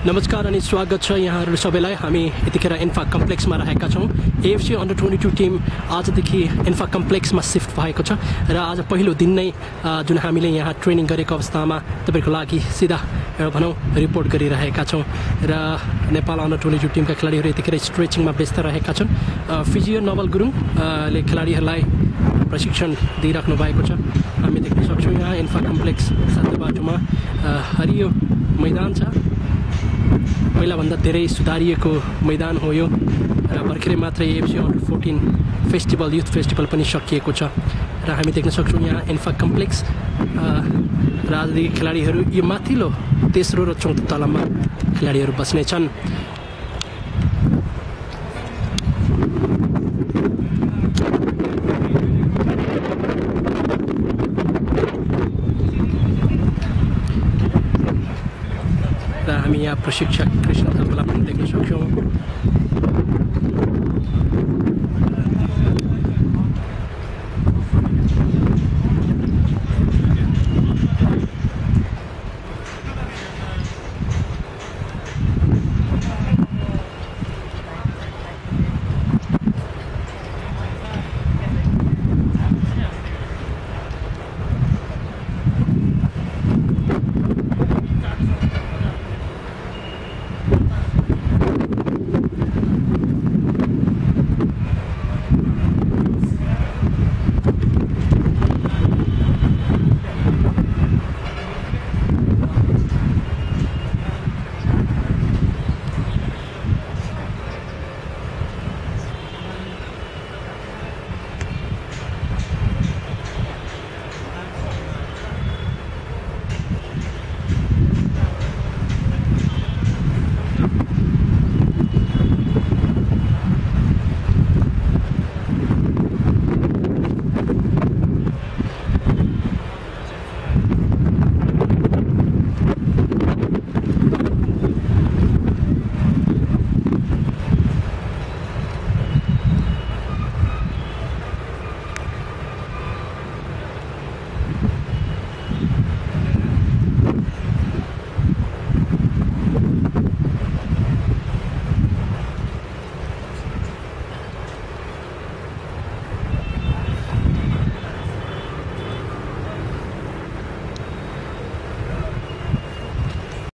नमस्कार अनि स्वागत छ यहाँहरू सबैलाई। हामी यतिखेर इन्फा कम्प्लेक्समा रहेका छौँ। AFC under twenty two team आजदेखि इन्फा कम्प्लेक्समा सिफ्ट भएको छ र आज पहिलो दिन नै जुन हामीले यहाँ ट्रेनिङ गरेको अवस्थामा तपाईँहरूको लागि सिधा भनौँ रिपोर्ट गरिरहेका छौँ। र नेपाल अन्डर ट्वेन्टी टू टिमका खेलाडीहरू यतिखेर स्ट्रेचिङमा व्यस्त रहेका छन्। फिजियो नवल गुरुङ अ, ले खेलाडीहरूलाई प्रशिक्षण दिइराख्नु भएको छ। हामी देख्न सक्छौँ यहाँ इन्फा कम्प्लेक्स बाटोमा हरियो मैदान छ। पहिलाभन्दा धेरै सुधारिएको मैदान हो यो र भर्खरै मात्रै AFC under fourteen festival youth festival पनि सकिएको छ र हामी देख्न सक्छौँ यहाँ इन्फा कम्प्लेक्स र आजदेखि खेलाडीहरू यो माथिल्लो तेस्रो र चौथो तलामा खेलाडीहरू बस्नेछन्। र हामी यहाँ प्रशिक्षक कृष्ण थापालाई पनि